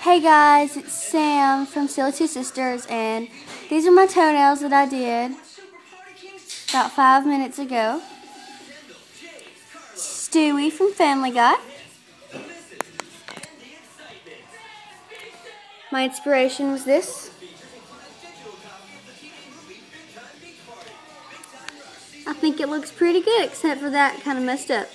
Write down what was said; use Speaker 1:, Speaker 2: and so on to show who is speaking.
Speaker 1: Hey guys, it's Sam from Silly Two Sisters, and these are my toenails that I did about five minutes ago. Stewie from Family Guy. My inspiration was this. I think it looks pretty good, except for that kind of messed up.